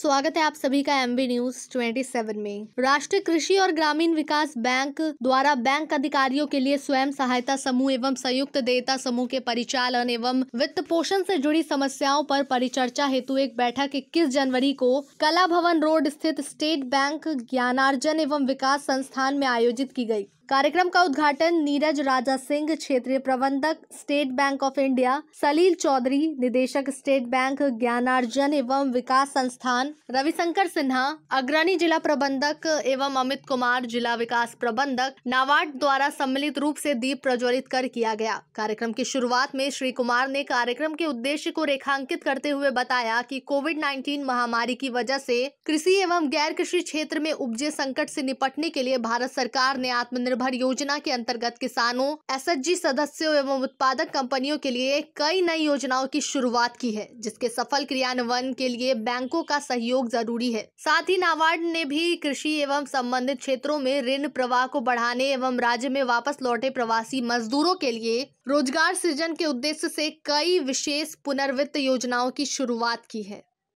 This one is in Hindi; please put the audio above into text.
स्वागत है आप सभी का एमबी न्यूज़ 27 में। राष्ट्रीय कृषि और ग्रामीण विकास बैंक द्वारा बैंक अधिकारियों के लिए स्वयं सहायता समूह एवं संयुक्त देयता समूह के परिचालन एवं वित्त पोषण से जुड़ी समस्याओं पर परिचर्चा हेतु एक बैठक 21 जनवरी को कला भवन रोड स्थित स्टेट बैंक ज्ञानार्जन एवं विकास संस्थान में आयोजित की गई। कार्यक्रम का उद्घाटन नीरज राजा सिंह, क्षेत्रीय प्रबंधक, State Bank of India, Salil Chaudhary, निदेशक स्टेट बैंक, ज्ञानार्जन एवं विकास संस्थान, रविशंकर सिन्हा, अग्रणी जिला प्रबंधक एवं अमित कुमार, जिला विकास प्रबंधक नाबार्ड द्वारा सम्मिलित रूप से दीप प्रज्वलित कर किया गया। कार्यक्रम की शुरुआत में श्री कुमार ने कार्यक्रम के उद्देश्य को रेखांकित करते हुए बताया कि कोविड 19 महामारी की वजह से कृषि एवं गैर कृषि क्षेत्र में उपजे संकट से निपटने के लिए भारत सरकार ने आत्मनिर्भर आत्मनिर्भर योजना के अंतर्गत किसानों, एसएचजी सदस्यों एवं उत्पादक कंपनियों के लिए कई नई योजनाओं की शुरुआत की है, जिसके सफल क्रियान्वयन के लिए बैंकों का सहयोग ज़रूरी है। साथ ही नाबार्ड ने भी कृषि एवं संबंधित क्षेत्रों में ऋण प्रवाह को बढ़ाने एवं राज्य में वापस लौटे प्रवासी मजदूरों के लिए रोज़गार सृजन के उद्देश्य से कई विशेष पुनर्वित्त योजनाओं की शुरुआत की है।